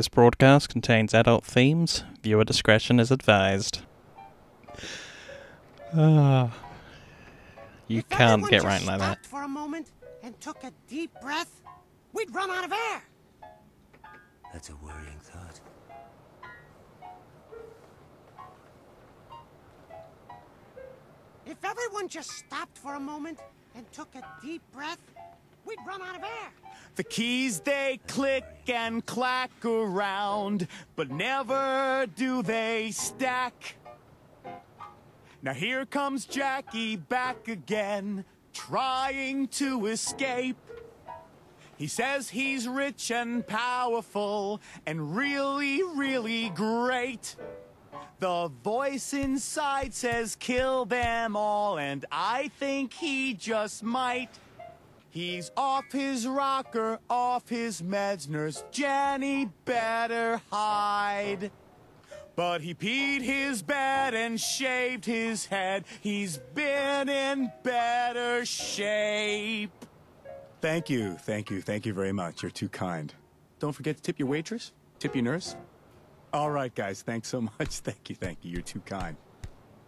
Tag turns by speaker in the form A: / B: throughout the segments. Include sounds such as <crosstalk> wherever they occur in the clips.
A: This broadcast contains adult themes. Viewer discretion is advised. Ah. you
B: If
A: can't get right like that.
B: stopped for a moment and took a deep breath, we'd run out of air.
C: That's a worrying thought.
B: If everyone just stopped for a moment and took a deep breath, we'd run out of air.
D: The keys they click and clack around, but never do they stack. Now here comes Jackie back again, trying to escape. He says he's rich and powerful and really, really great. The voice inside says kill them all, and I think he just might. He's off his rocker, off his meds, nurse Jenny better hide. But he peed his bed and shaved his head. He's been in better shape. Thank you, thank you, thank you very much. You're too kind. Don't forget to tip your waitress, tip your nurse. All right, guys, thanks so <laughs> much. Thank you, thank you. You're too kind.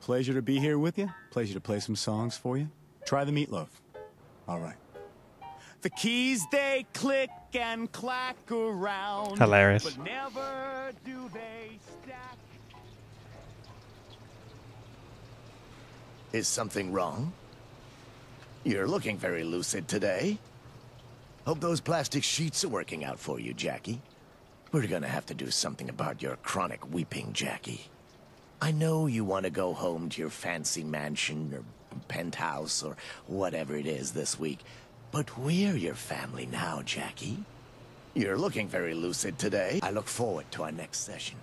D: Pleasure to be here with you. Pleasure to play some songs for you. Try the meatloaf. All right. The keys they click and clack around.
A: Hilarious.
D: But never do they stack.
E: Is something wrong? You're looking very lucid today. Hope those plastic sheets are working out for you, Jackie. We're gonna have to do something about your chronic weeping, Jackie. I know you want to go home to your fancy mansion or penthouse or whatever it is this week, but we're your family now, Jackie. You're looking very lucid today. I look forward to our next session.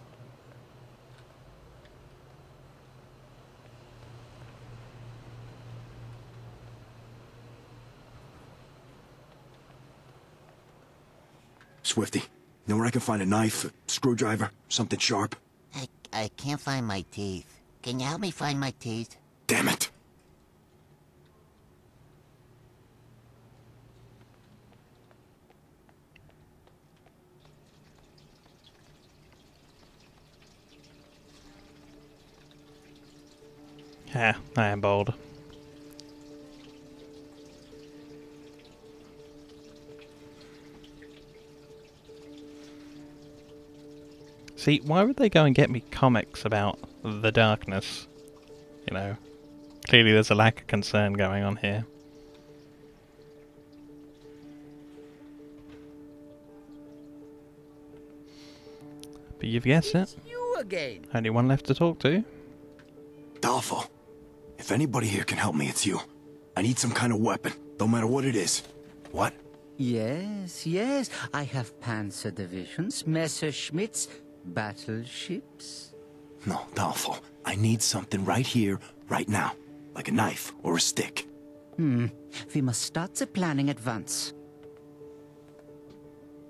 F: Swifty, know where I can find a knife, a screwdriver, something sharp?
G: I, I can't find my teeth. Can you help me find my teeth?
F: Damn it!
A: Yeah, I am bold. See, why would they go and get me comics about the darkness? You know, clearly there's a lack of concern going on here. But you've guessed it.
H: You again.
A: Only one left to talk to.
F: Dolfo, if anybody here can help me, it's you. I need some kind of weapon, no matter what it is. What?
H: Yes, yes. I have panzer divisions, Messerschmitts, battleships.
F: No, Dolfo. I need something right here, right now. Like a knife or a stick.
H: Hmm. We must start the planning at once.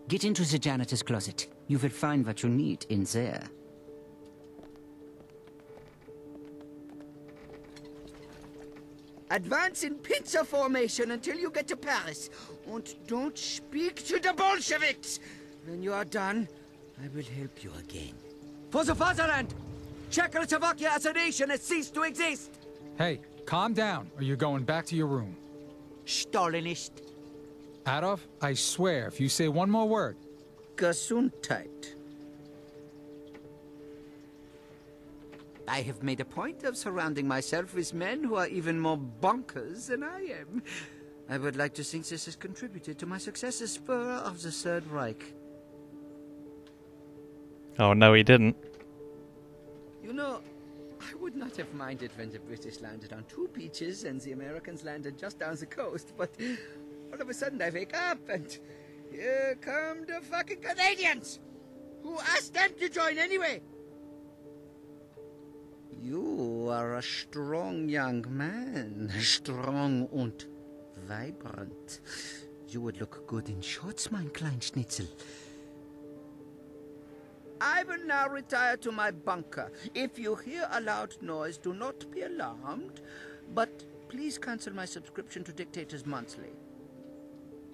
H: Get into the janitor's closet. You will find what you need in there. Advance in pincer formation until you get to Paris. And don't speak to the Bolsheviks. When you are done, I will help you again. For the fatherland! Czechoslovakia as a nation has ceased to exist!
I: Hey, calm down, or you're going back to your room.
H: Stalinist.
I: Adolf, I swear, if you say one more word,
H: Gesundheit. I have made a point of surrounding myself with men who are even more bonkers than I am. I would like to think this has contributed to my success as Spur of the Third Reich.
A: Oh no, he didn't.
H: You know, I would not have minded when the British landed on two beaches and the Americans landed just down the coast, but all of a sudden I wake up and here come the fucking Canadians! Who asked them to join anyway? You are a strong young man, <laughs> strong and vibrant. You would look good in shorts, mein Kleinschnitzel. I will now retire to my bunker. If you hear a loud noise, do not be alarmed, but please cancel my subscription to Dictators Monthly.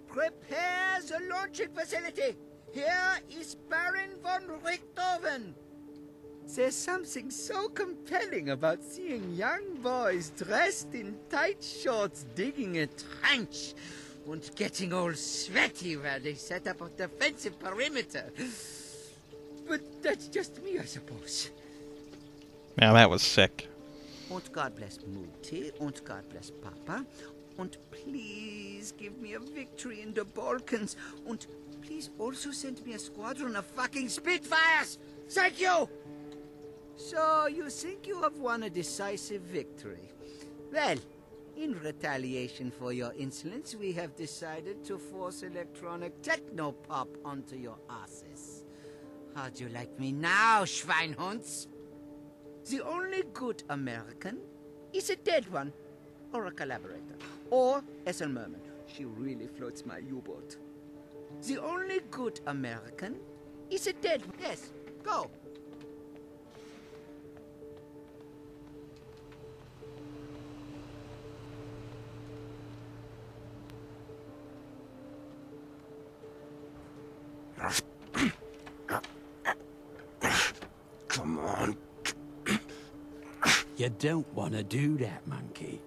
H: Prepare the launching facility! Here is Baron von Richthofen. There's something so compelling about seeing young boys dressed in tight shorts digging a trench and getting all sweaty while they set up a defensive perimeter. But that's just me, I suppose.
A: Now that was sick.
H: And God bless Muti, and God bless Papa, and please give me a victory in the Balkans, and please also send me a squadron of fucking Spitfires! Thank you! So, you think you have won a decisive victory? Well, in retaliation for your insolence, we have decided to force electronic techno-pop onto your asses. How'd you like me now, Schweinhunds? The only good American is a dead one, or a collaborator, or Ethel Merman. She really floats my U-boat. The only good American is a dead one. Yes, go.
J: Come on.
K: You don't want to do that, monkey.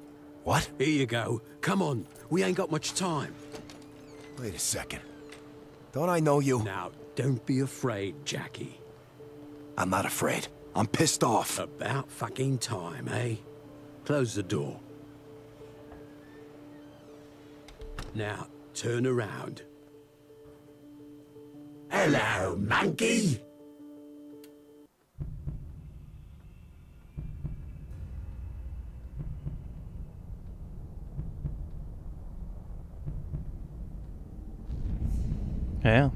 J: What?
K: Here you go. Come on. We ain't got much time.
J: Wait a second. Don't I know you?
K: Now, don't be afraid, Jackie.
J: I'm not afraid. I'm pissed off.
K: About fucking time, eh? Close the door. Now, turn around. Hello, monkey!
A: Yeah.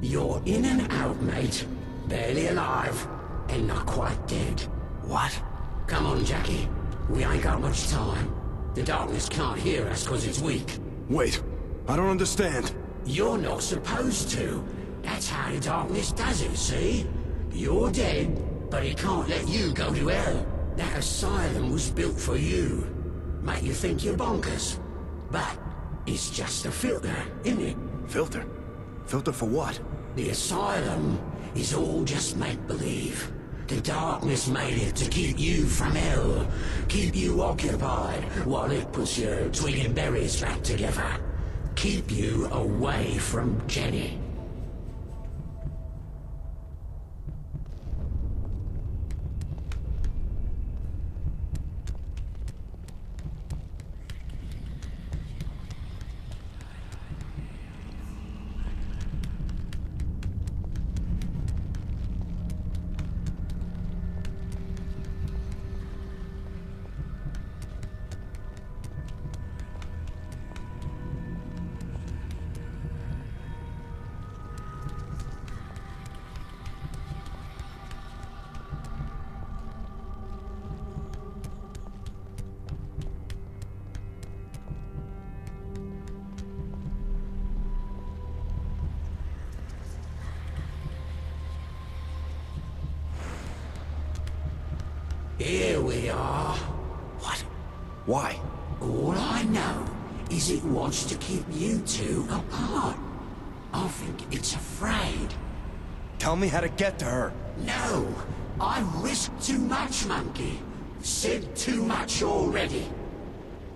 K: You're in and out, mate. Barely
J: What?
K: Come on, Jackie. We ain't got much time. The darkness can't hear us because it's weak.
J: Wait. I don't understand.
K: You're not supposed to. That's how the darkness does it, see? You're dead, but it can't let you go to hell. That asylum was built for you. Make you think you're bonkers. But it's just a filter, isn't it?
J: Filter? Filter for what?
K: The asylum is all just make-believe. The darkness made it to keep you from hell, keep you occupied while it puts your twig and berries back together. Keep you away from Jenny. Here we are.
J: What? Why?
K: All I know is it wants to keep you two apart. I think it's afraid.
J: Tell me how to get to her.
K: No, I've risked too much, monkey. Said too much already.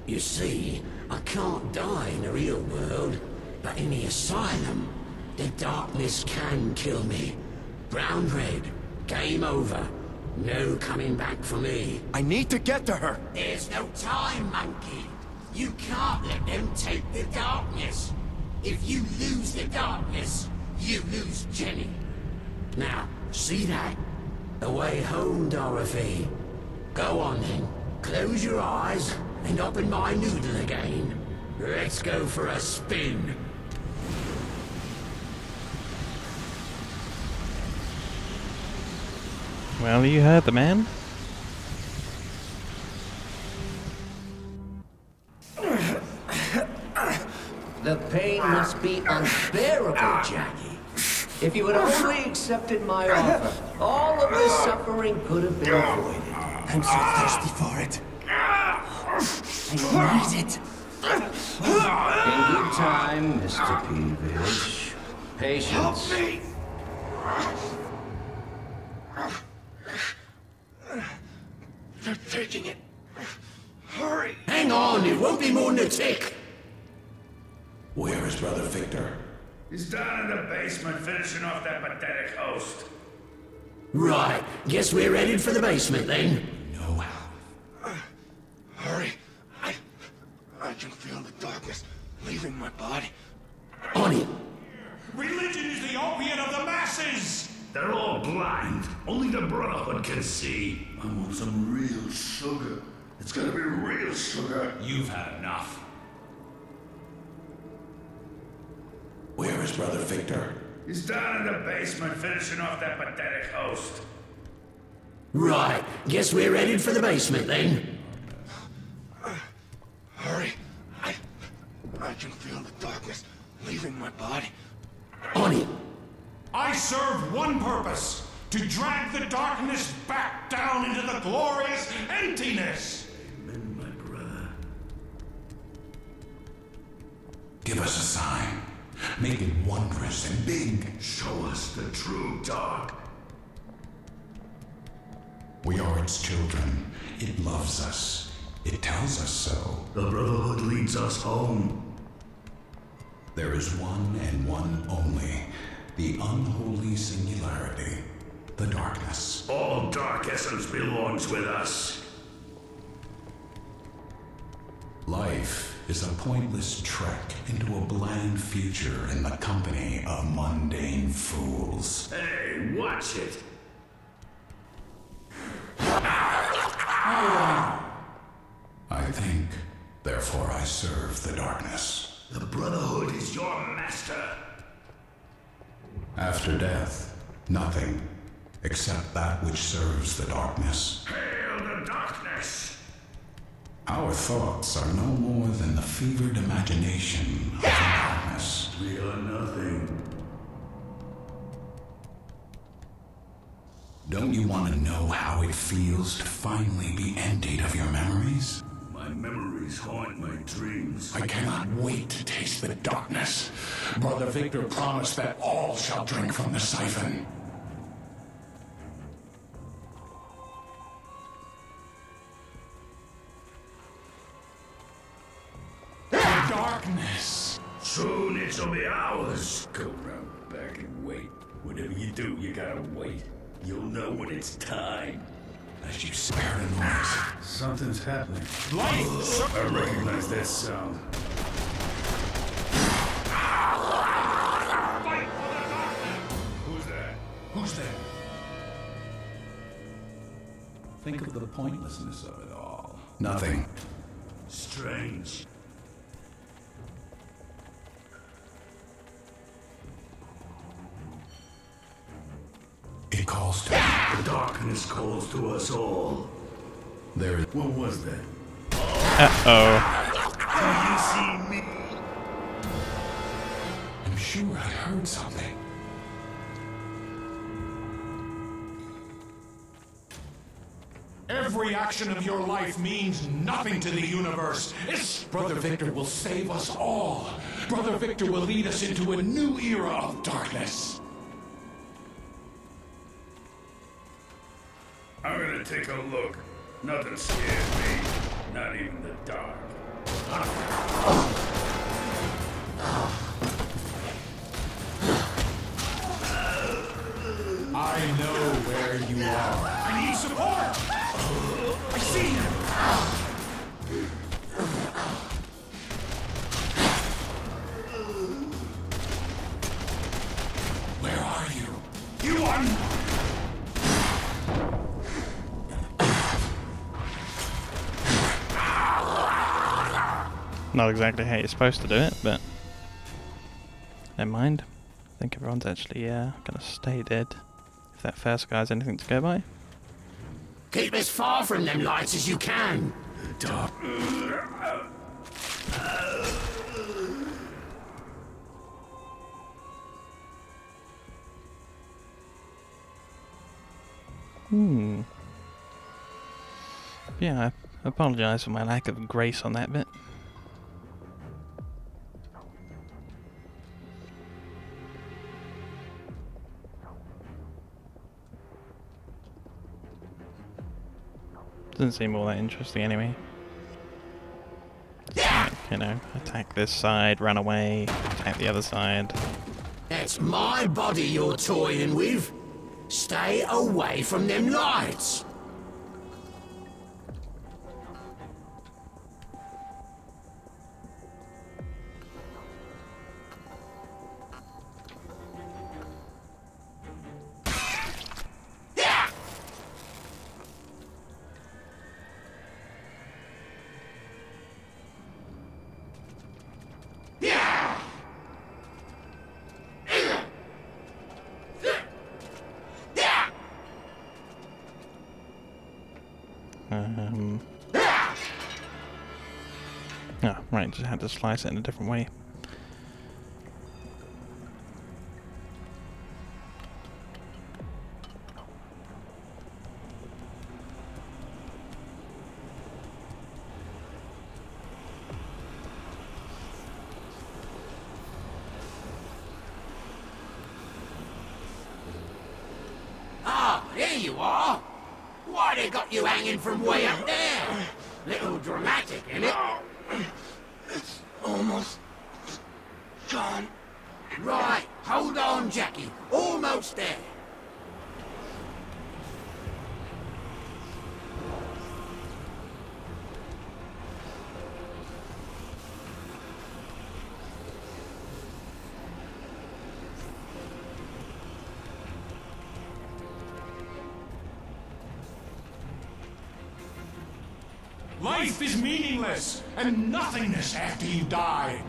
K: You see, I can't die in the real world, but in the asylum, the darkness can kill me. Brown red, game over. No coming back for me.
J: I need to get to her.
K: There's no time, monkey. You can't let them take the darkness. If you lose the darkness, you lose Jenny. Now, see that? The way home, Dorothy. Go on then. Close your eyes and open my noodle again. Let's go for a spin.
A: Well, you heard the man.
K: The pain must be unbearable, Jackie. If you had only accepted my offer, all of this suffering could have been avoided.
F: I'm so thirsty for it. I need it.
K: In good time, Mr. Peevish. Patience.
F: They're taking it. Hurry.
K: Hang on, it won't be more than a tick.
J: Where is Brother Victor?
L: He's down in the basement finishing off that pathetic host.
K: Right, guess we're headed for the basement then.
J: No.
F: Hurry. I, I can feel the darkness leaving my body.
K: On it.
L: Religion is the opiate of the masses! They're all blind. Only the Brotherhood can see.
J: I want some real sugar.
L: It's gonna be real sugar. You've had enough.
J: Where is Brother Victor?
L: He's down in the basement finishing off that pathetic host.
K: Right, guess we're headed for the basement then.
F: Hurry. I, I can feel the darkness leaving my body.
K: On it.
L: I serve one purpose to drag the darkness back down into the glorious emptiness.
J: Amen, my brother. Give us a sign. Make it wondrous and big.
L: Show us the true dark.
J: We are its children. It loves us. It tells us so.
L: The Brotherhood leads us home.
J: There is one and one only. The unholy singularity. The darkness.
L: All dark essence belongs with us.
J: Life is a pointless trek into a bland future in the company of mundane fools.
L: Hey, watch it.
J: I think, therefore I serve the darkness.
L: The Brotherhood is your master.
J: After death, nothing except that which serves the darkness.
L: Hail the darkness!
J: Our thoughts are no more than the fevered imagination of the darkness.
L: We are nothing.
J: Don't you want to know how it feels to finally be emptied of your memories?
L: My memories haunt my dreams.
J: I cannot wait to taste the darkness. Brother Victor promised that all shall drink from the siphon.
L: You'll know when it's time.
J: As you spare the noise.
L: Something's happening. Light! I recognize that sound. Who's that?
J: Who's there? Think of the pointlessness of it all. Nothing.
L: Strange. Darkness calls to us all.
J: There is.
L: What was that?
A: Uh-oh.
L: Do you see me?
J: I'm sure I heard something.
L: Every action of your life means nothing to the universe. It's
J: Brother Victor will save us all. Brother Victor will lead us into a new era of darkness.
L: Take a look. Nothing scares me. Not even the dark.
J: I know where you are.
L: I need support! I see him!
A: Not exactly how you're supposed to do it, but... Never mind. I think everyone's actually, uh, gonna stay dead. If that first guy's anything to go by.
K: Keep as far from them lights as you can!
A: Hmm. Yeah, I apologise for my lack of grace on that bit. Doesn't seem all that interesting anyway. Like, you know, attack this side, run away, attack the other side.
K: That's my body you're toying with. Stay away from them lights.
A: Oh, right, just had to slice it in a different way.
L: Life is meaningless and nothingness after you die.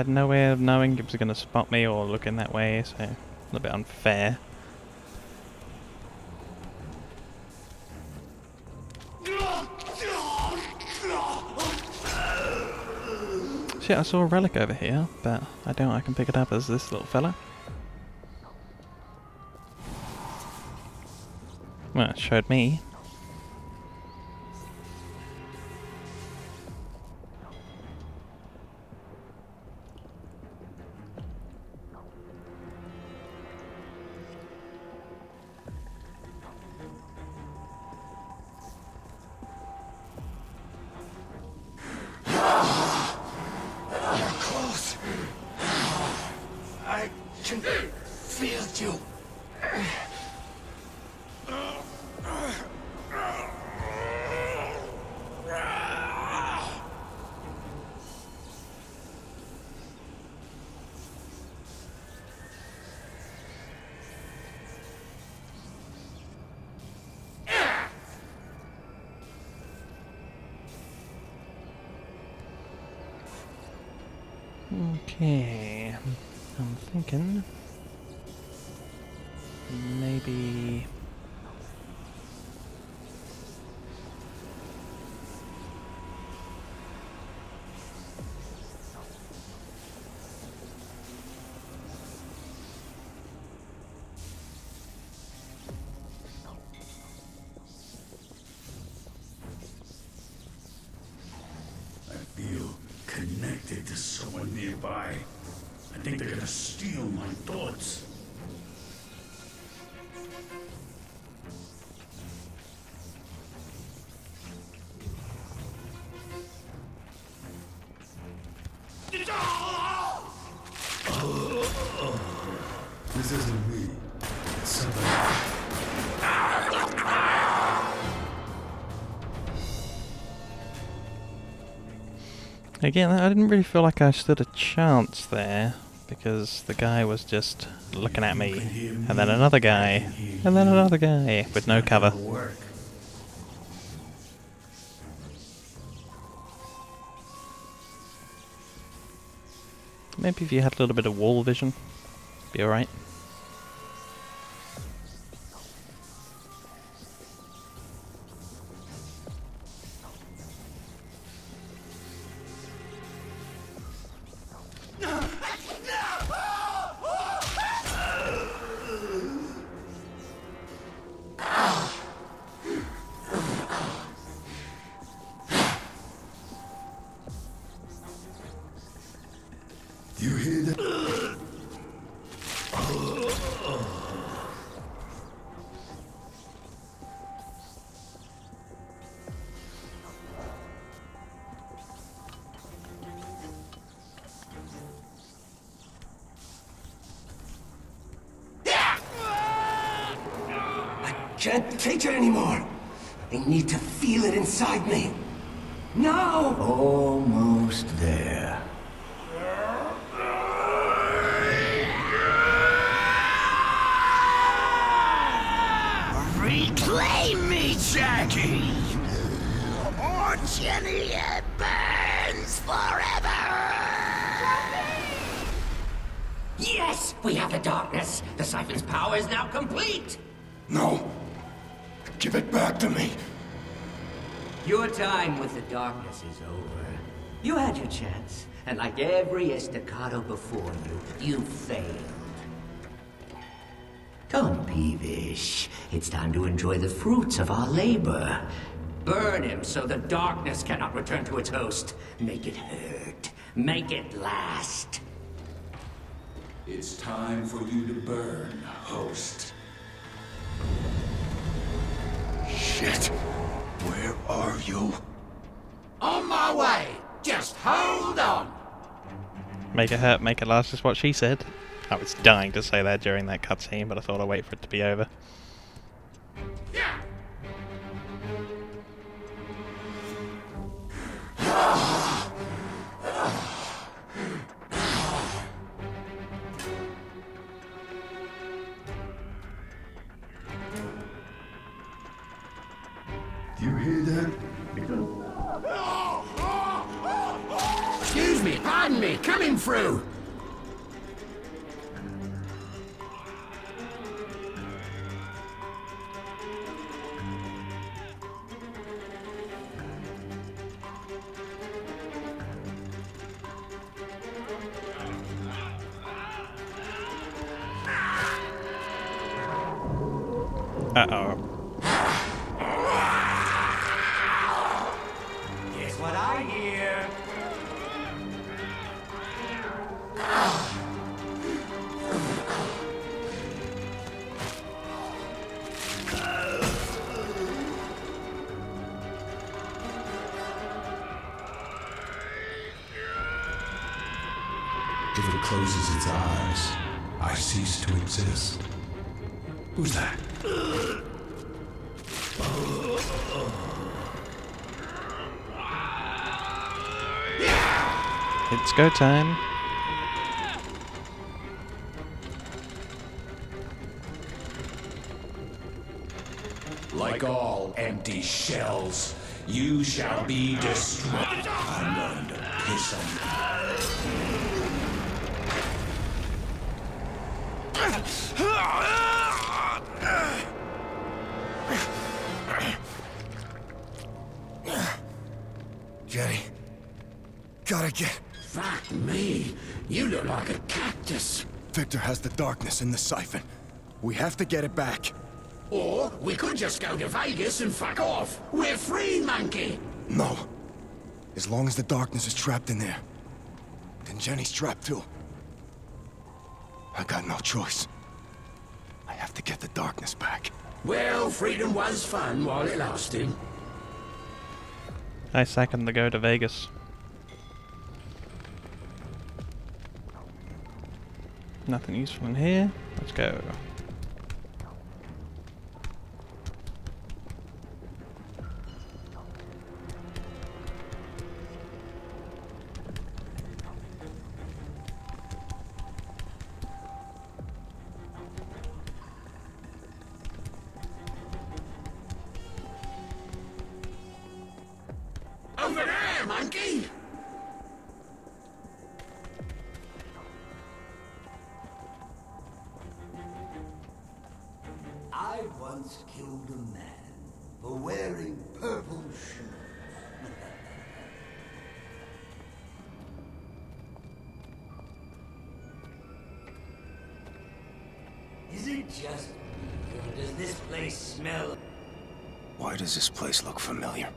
A: Had no way of knowing it was going to spot me or look in that way, so a little bit unfair. Shit, I saw a relic over here, but I doubt I can pick it up as this little fella. Well, it showed me. Maybe
L: I feel connected to someone nearby. I think they're gonna steal my thoughts.
A: Again, I didn't really feel like I stood a chance there because the guy was just looking at me, and then another guy And then another guy with no cover. Maybe if you had a little bit of wall vision, be alright.
K: Can't take it anymore. I need to feel it inside me. Now!
F: Almost there.
K: Darkness is
C: over. You had your chance, and like every Estacado before you, you failed. Don't peevish. It's time to enjoy the fruits of our labor. Burn him so the darkness cannot return to its host. Make it hurt. Make it last.
M: It's time for you to burn, host.
J: Shit. Where are you?
K: On my way. Just hold on.
A: Make it hurt, make it last is what she said. I was dying to say that during that cutscene, but I thought I'd wait for it to be over.
J: You
K: through.
A: Uh go time.
J: Like all empty shells, you shall be destroyed. I'm going to piss on you.
F: Jenny. Gotta get.
K: Fuck me. You look like a cactus.
F: Victor has the darkness in the siphon. We have to get it back.
K: Or we could just go to Vegas and fuck off. We're free, monkey.
F: No. As long as the darkness is trapped in there, then Jenny's trapped too. I got no choice. I have to get the darkness back.
K: Well, freedom was fun while it lasted.
A: I second the go to Vegas. Nothing useful in here. Let's go.
C: Does this place
F: look familiar?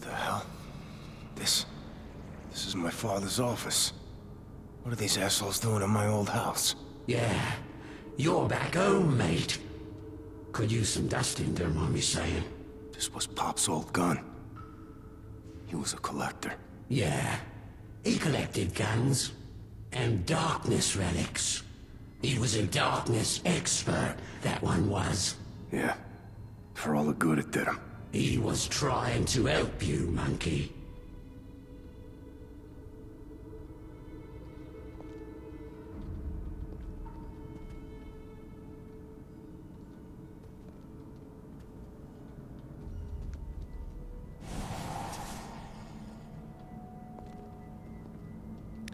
F: The hell? This... This is my father's office. What are these assholes doing in my old house?
K: Yeah, you're back home, mate. Could use some dusting, don't mind me saying.
F: This was Pop's old gun. He was a collector.
K: Yeah, he collected guns and darkness relics. He was a darkness expert, that one was.
F: Yeah. For all the good it did him.
K: He was trying to help you, monkey.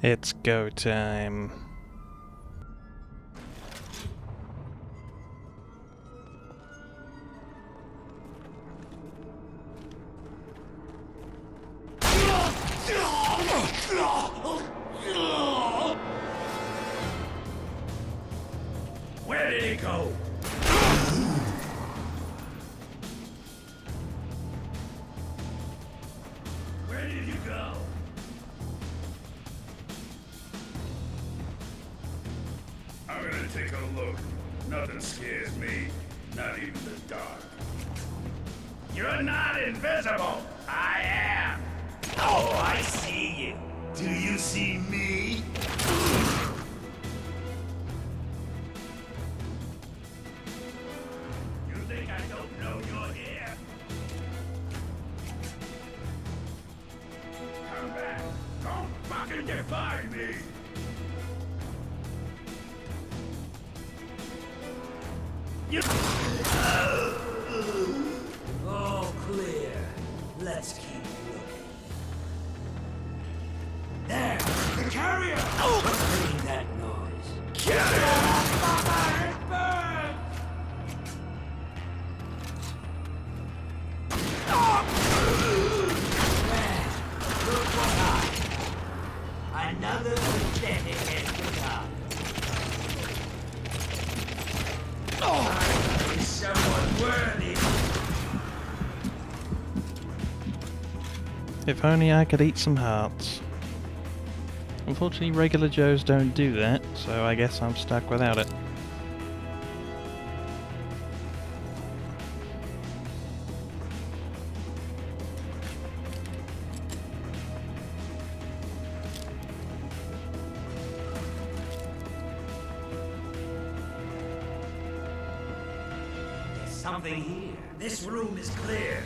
A: It's go time.
L: Defy me. You.
A: If only I could eat some hearts. Unfortunately, regular Joes don't do that, so I guess I'm stuck without it.
C: There's something here. This room is clear.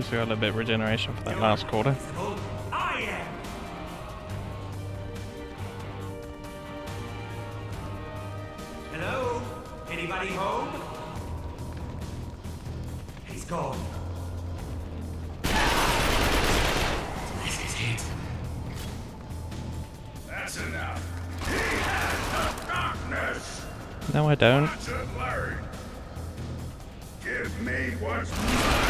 A: Least we got a little bit of regeneration for that last quarter.
C: Hello? Anybody home? He's gone. This is it.
L: That's enough. He has the darkness.
A: No, I don't.
L: Watch and learn. Give me what's mine.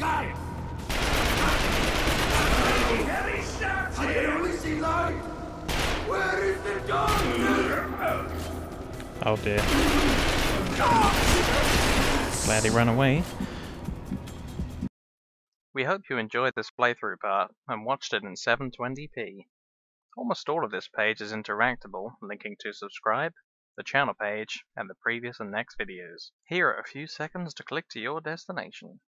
C: See. Where is the?
A: Oh dear. Glad he ran away.
N: We hope you enjoyed this playthrough part and watched it in 720p. Almost all of this page is interactable, linking to subscribe, the channel page, and the previous and next videos. Here are a few seconds to click to your destination.